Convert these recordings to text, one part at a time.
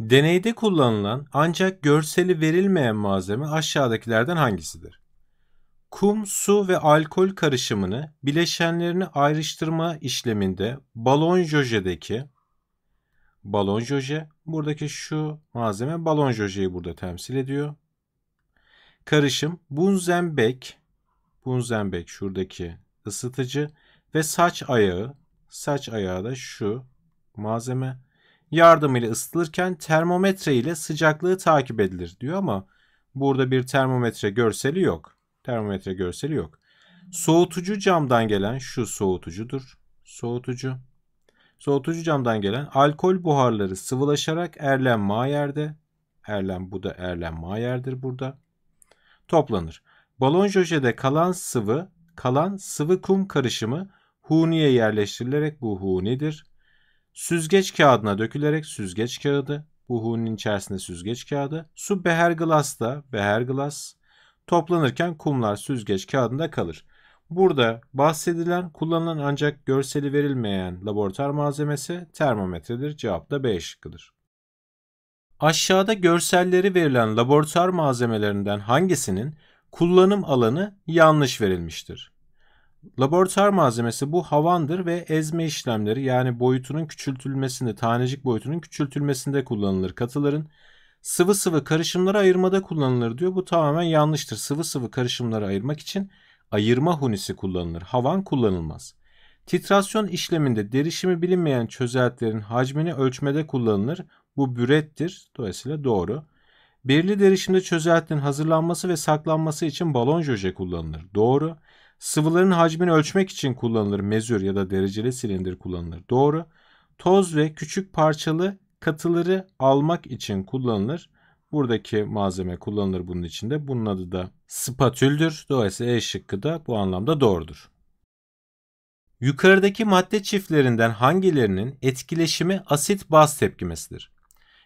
Deneyde kullanılan ancak görseli verilmeyen malzeme aşağıdakilerden hangisidir? Kum, su ve alkol karışımını bileşenlerini ayrıştırma işleminde balon jojedeki balon joje buradaki şu malzeme balon jojeyi burada temsil ediyor. Karışım bunzenbek bunzenbek şuradaki ısıtıcı ve saç ayağı saç ayağı da şu malzeme yardımıyla ısıtılırken termometre ile sıcaklığı takip edilir diyor ama burada bir termometre görseli yok. Termometre görseli yok. Soğutucu camdan gelen şu soğutucudur. Soğutucu. Soğutucu camdan gelen alkol buharları sıvılaşarak Erlen Mayer'de. Erlen bu da Erlen Mayer'dir burada. Toplanır. Balon jojede kalan sıvı, kalan sıvı kum karışımı huniye yerleştirilerek bu hunidir. Süzgeç kağıdına dökülerek süzgeç kağıdı, bu huninin içerisinde süzgeç kağıdı, su beher glasta, beher glas, toplanırken kumlar süzgeç kağıdında kalır. Burada bahsedilen kullanılan ancak görseli verilmeyen laboratuvar malzemesi termometredir. Cevap da B şıkkıdır. Aşağıda görselleri verilen laboratuvar malzemelerinden hangisinin kullanım alanı yanlış verilmiştir? Laboratuvar malzemesi bu havandır ve ezme işlemleri yani boyutunun küçültülmesinde, tanecik boyutunun küçültülmesinde kullanılır katıların. Sıvı sıvı karışımları ayırmada kullanılır diyor. Bu tamamen yanlıştır. Sıvı sıvı karışımları ayırmak için ayırma hunisi kullanılır. Havan kullanılmaz. Titrasyon işleminde derişimi bilinmeyen çözeltilerin hacmini ölçmede kullanılır. Bu bürettir. Dolayısıyla doğru. Belirli derişimde çözeltinin hazırlanması ve saklanması için balon jöje kullanılır. Doğru. Sıvıların hacmini ölçmek için kullanılır. Mezür ya da dereceli silindir kullanılır. Doğru. Toz ve küçük parçalı katıları almak için kullanılır. Buradaki malzeme kullanılır bunun içinde. Bunun adı da spatüldür. Dolayısıyla E şıkkı da bu anlamda doğrudur. Yukarıdaki madde çiftlerinden hangilerinin etkileşimi asit baz tepkimesidir?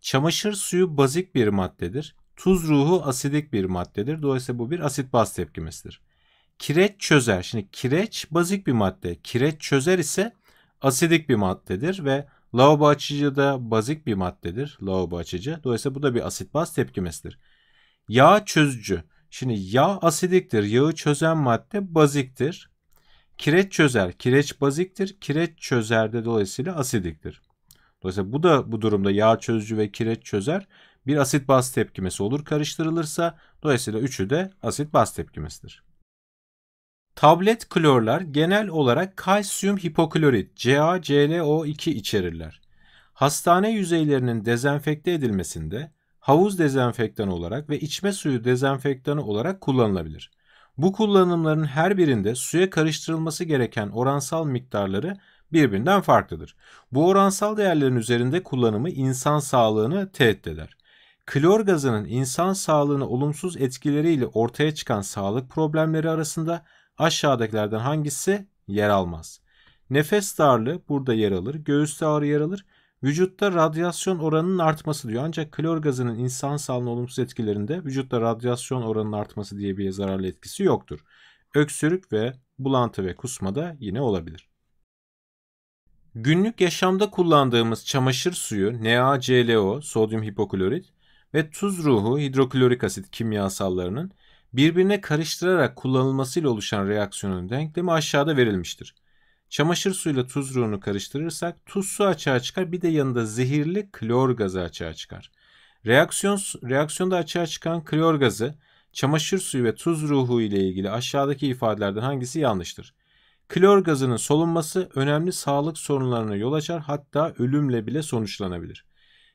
Çamaşır suyu bazik bir maddedir. Tuz ruhu asidik bir maddedir. Dolayısıyla bu bir asit baz tepkimesidir. Kireç çözer. Şimdi kireç bazik bir madde. Kireç çözer ise asidik bir maddedir ve lavabo açıcı da bazik bir maddedir. Lavabo açıcı. Dolayısıyla bu da bir asit baz tepkimesidir. Yağ çözücü. Şimdi yağ asidiktir. Yağı çözen madde baziktir. Kireç çözer. Kireç baziktir. Kireç çözer de dolayısıyla asidiktir. Dolayısıyla bu da bu durumda yağ çözücü ve kireç çözer bir asit baz tepkimesi olur karıştırılırsa. Dolayısıyla üçü de asit baz tepkimesidir. Tablet klorlar genel olarak kalsiyum hipoklorit CaClO2 içerirler. Hastane yüzeylerinin dezenfekte edilmesinde havuz dezenfektanı olarak ve içme suyu dezenfektanı olarak kullanılabilir. Bu kullanımların her birinde suya karıştırılması gereken oransal miktarları birbirinden farklıdır. Bu oransal değerlerin üzerinde kullanımı insan sağlığını tehdit eder. Klor gazının insan sağlığına olumsuz etkileriyle ortaya çıkan sağlık problemleri arasında aşağıdakilerden hangisi yer almaz? Nefes darlığı burada yer alır, göğüste ağrı yer alır, vücutta radyasyon oranının artması diyor. Ancak klor gazının insan sağlığına olumsuz etkilerinde vücutta radyasyon oranının artması diye bir zararlı etkisi yoktur. Öksürük ve bulantı ve kusma da yine olabilir. Günlük yaşamda kullandığımız çamaşır suyu NaClO, sodyum hipoklorit ve tuz ruhu hidroklorik asit kimyasallarının birbirine karıştırarak kullanılmasıyla oluşan reaksiyonun denklemi aşağıda verilmiştir. Çamaşır suyuyla tuz ruhunu karıştırırsak tuz su açığa çıkar bir de yanında zehirli klor gazı açığa çıkar. Reaksiyon, reaksiyonda açığa çıkan klor gazı çamaşır suyu ve tuz ruhu ile ilgili aşağıdaki ifadelerden hangisi yanlıştır? Klor gazının solunması önemli sağlık sorunlarına yol açar hatta ölümle bile sonuçlanabilir.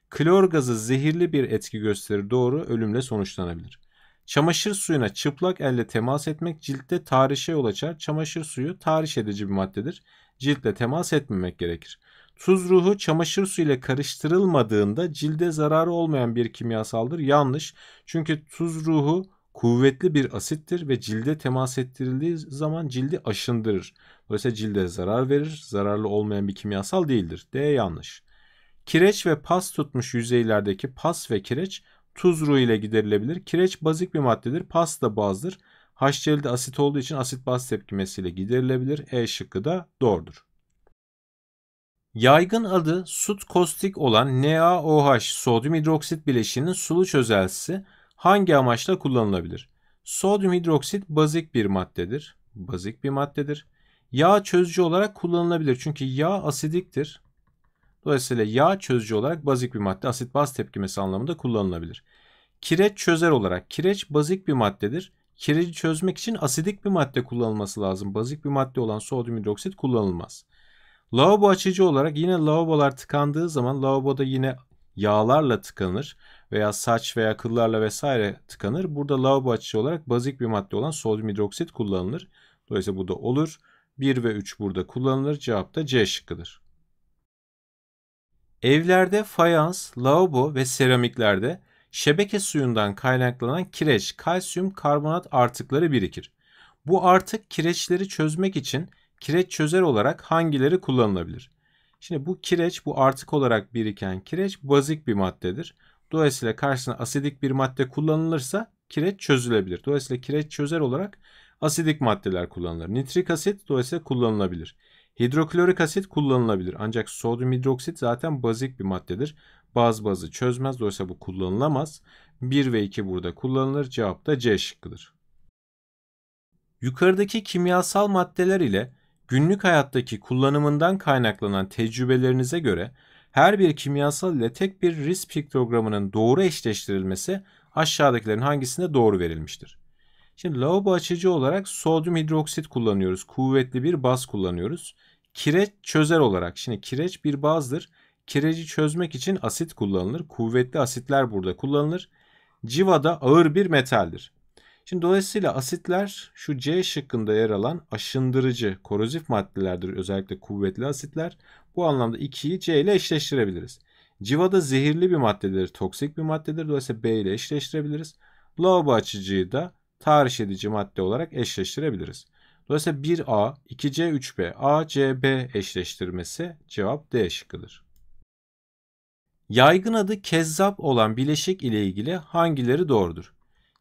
Klor gazı zehirli bir etki gösterir doğru ölümle sonuçlanabilir. Çamaşır suyuna çıplak elle temas etmek ciltte tahrişe yol açar. Çamaşır suyu tahriş edici bir maddedir. Ciltle temas etmemek gerekir. Tuz ruhu çamaşır suyu ile karıştırılmadığında cilde zararı olmayan bir kimyasaldır. Yanlış. Çünkü tuz ruhu kuvvetli bir asittir ve cilde temas ettirildiği zaman cildi aşındırır. Dolayısıyla cilde zarar verir. Zararlı olmayan bir kimyasal değildir. D yanlış. Kireç ve pas tutmuş yüzeylerdeki pas ve kireç tuz ruhu ile giderilebilir. Kireç bazik bir maddedir. Pas da bazdır. HCl'de asit olduğu için asit baz tepkimesiyle giderilebilir. E şıkkı da doğrudur. Yaygın adı sut kostik olan NaOH sodyum hidroksit bileşiğinin sulu çözeltisi hangi amaçla kullanılabilir? Sodyum hidroksit bazik bir maddedir. Bazik bir maddedir. Yağ çözücü olarak kullanılabilir. Çünkü yağ asidiktir. Dolayısıyla yağ çözücü olarak bazik bir madde asit baz tepkimesi anlamında kullanılabilir. Kireç çözer olarak kireç bazik bir maddedir. Kireci çözmek için asidik bir madde kullanılması lazım. Bazik bir madde olan sodyum hidroksit kullanılmaz. Lavabo açıcı olarak yine lavabolar tıkandığı zaman lavaboda yine yağlarla tıkanır veya saç veya kıllarla vesaire tıkanır. Burada lavabo açıcı olarak bazik bir madde olan sodyum hidroksit kullanılır. Dolayısıyla bu da olur. 1 ve 3 burada kullanılır. Cevap da C şıkkıdır. Evlerde fayans, lavabo ve seramiklerde şebeke suyundan kaynaklanan kireç, kalsiyum karbonat artıkları birikir. Bu artık kireçleri çözmek için kireç çözer olarak hangileri kullanılabilir? Şimdi bu kireç, bu artık olarak biriken kireç bazik bir maddedir. Dolayısıyla karşısına asidik bir madde kullanılırsa kireç çözülebilir. Dolayısıyla kireç çözer olarak asidik maddeler kullanılır. Nitrik asit dolayısıyla kullanılabilir. Hidroklorik asit kullanılabilir. Ancak sodyum hidroksit zaten bazik bir maddedir. Baz bazı çözmez. Dolayısıyla bu kullanılamaz. 1 ve 2 burada kullanılır. Cevap da C şıkkıdır. Yukarıdaki kimyasal maddeler ile günlük hayattaki kullanımından kaynaklanan tecrübelerinize göre her bir kimyasal ile tek bir risk piktogramının doğru eşleştirilmesi aşağıdakilerin hangisinde doğru verilmiştir? Şimdi lavabo açıcı olarak sodyum hidroksit kullanıyoruz. Kuvvetli bir baz kullanıyoruz. Kireç çözer olarak. Şimdi kireç bir bazdır. Kireci çözmek için asit kullanılır. Kuvvetli asitler burada kullanılır. Civa da ağır bir metaldir. Şimdi dolayısıyla asitler şu C şıkkında yer alan aşındırıcı, korozif maddelerdir. Özellikle kuvvetli asitler. Bu anlamda 2'yi C ile eşleştirebiliriz. Civa da zehirli bir maddedir, toksik bir maddedir. Dolayısıyla B ile eşleştirebiliriz. Lavabo açıcıyı da tahriş edici madde olarak eşleştirebiliriz. Dolayısıyla 1A, 2C, 3B, A, C, B eşleştirmesi cevap D şıkkıdır. Yaygın adı kezzap olan bileşik ile ilgili hangileri doğrudur?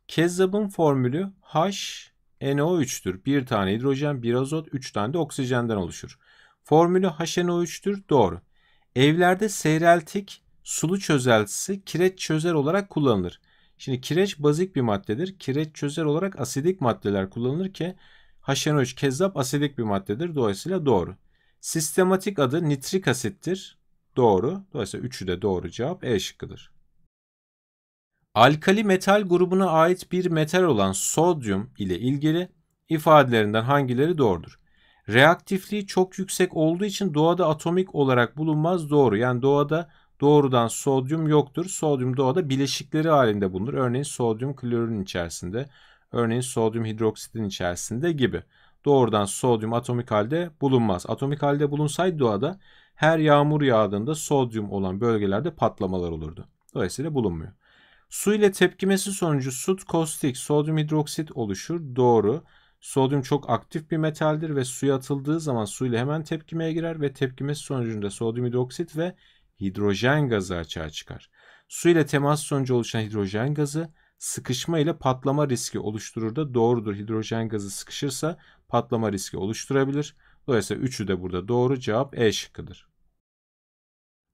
Kezzapın formülü HNO3'tür. Bir tane hidrojen, bir azot, üç tane de oksijenden oluşur. Formülü HNO3'tür. Doğru. Evlerde seyreltik sulu çözeltisi kireç çözer olarak kullanılır. Şimdi kireç bazik bir maddedir. Kireç çözer olarak asidik maddeler kullanılır ki HNO3 kezzap asidik bir maddedir. Dolayısıyla doğru. Sistematik adı nitrik asittir. Doğru. Dolayısıyla üçü de doğru cevap E şıkkıdır. Alkali metal grubuna ait bir metal olan sodyum ile ilgili ifadelerinden hangileri doğrudur? Reaktifliği çok yüksek olduğu için doğada atomik olarak bulunmaz doğru. Yani doğada doğrudan sodyum yoktur. Sodyum doğada bileşikleri halinde bulunur. Örneğin sodyum klorürün içerisinde, örneğin sodyum hidroksitin içerisinde gibi. Doğrudan sodyum atomik halde bulunmaz. Atomik halde bulunsaydı doğada her yağmur yağdığında sodyum olan bölgelerde patlamalar olurdu. Dolayısıyla bulunmuyor. Su ile tepkimesi sonucu sut kostik sodyum hidroksit oluşur. Doğru. Sodyum çok aktif bir metaldir ve suya atıldığı zaman su ile hemen tepkimeye girer ve tepkimesi sonucunda sodyum hidroksit ve hidrojen gazı açığa çıkar. Su ile temas sonucu oluşan hidrojen gazı sıkışma ile patlama riski oluşturur da doğrudur. Hidrojen gazı sıkışırsa patlama riski oluşturabilir. Dolayısıyla üçü de burada doğru cevap E şıkkıdır.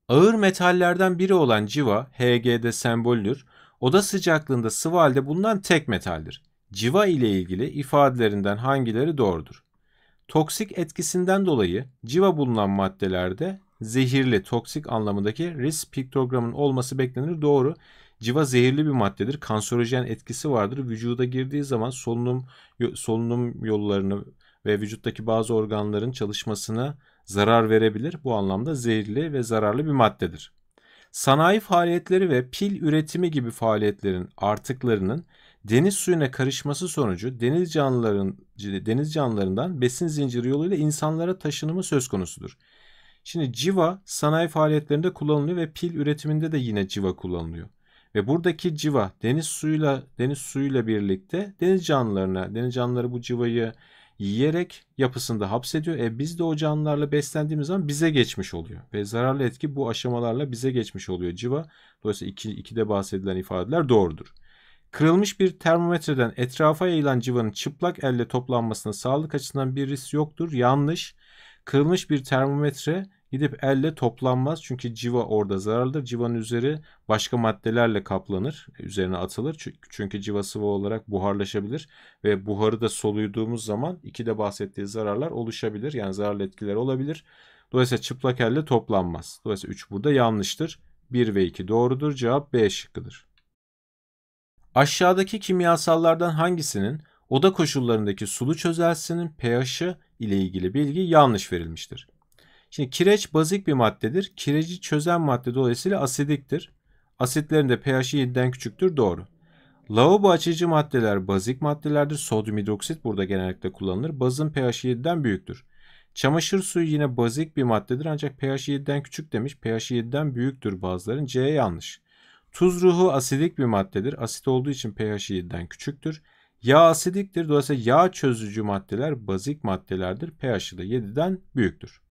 Ağır metallerden biri olan civa Hg'de semboldür. Oda sıcaklığında sıvı halde bulunan tek metaldir. Civa ile ilgili ifadelerinden hangileri doğrudur? Toksik etkisinden dolayı civa bulunan maddelerde zehirli, toksik anlamındaki risk piktogramın olması beklenir. Doğru. Civa zehirli bir maddedir. Kanserojen etkisi vardır. Vücuda girdiği zaman solunum solunum yollarını ve vücuttaki bazı organların çalışmasına zarar verebilir. Bu anlamda zehirli ve zararlı bir maddedir. Sanayi faaliyetleri ve pil üretimi gibi faaliyetlerin artıklarının deniz suyuna karışması sonucu deniz canlıların deniz canlılarından besin zinciri yoluyla insanlara taşınımı söz konusudur. Şimdi civa sanayi faaliyetlerinde kullanılıyor ve pil üretiminde de yine civa kullanılıyor. Ve buradaki civa deniz suyuyla deniz suyuyla birlikte deniz canlılarına, deniz canlıları bu civayı yiyerek yapısında hapsediyor. E biz de o canlılarla beslendiğimiz zaman bize geçmiş oluyor. Ve zararlı etki bu aşamalarla bize geçmiş oluyor civa. Dolayısıyla iki, ikide bahsedilen ifadeler doğrudur. Kırılmış bir termometreden etrafa yayılan civanın çıplak elle toplanmasına sağlık açısından bir risk yoktur. Yanlış. Kırılmış bir termometre gidip elle toplanmaz. Çünkü civa orada zararlıdır. Civanın üzeri başka maddelerle kaplanır. Üzerine atılır. Çünkü civa sıvı olarak buharlaşabilir. Ve buharı da soluyduğumuz zaman iki de bahsettiği zararlar oluşabilir. Yani zararlı etkiler olabilir. Dolayısıyla çıplak elle toplanmaz. Dolayısıyla 3 burada yanlıştır. 1 ve 2 doğrudur. Cevap B şıkkıdır. Aşağıdaki kimyasallardan hangisinin oda koşullarındaki sulu çözelsinin pH'i ile ilgili bilgi yanlış verilmiştir? Şimdi kireç bazik bir maddedir. Kireci çözen madde dolayısıyla asidiktir. Asitlerin de pH'i 7'den küçüktür. Doğru. Lavabo açıcı maddeler bazik maddelerdir. Sodyum hidroksit burada genellikle kullanılır. Bazın pH'i 7'den büyüktür. Çamaşır suyu yine bazik bir maddedir ancak pH 7'den küçük demiş. pH 7'den büyüktür bazıların. C yanlış. Tuz ruhu asidik bir maddedir. Asit olduğu için pH 7'den küçüktür. Yağ asidiktir. Dolayısıyla yağ çözücü maddeler bazik maddelerdir. pH'i de 7'den büyüktür.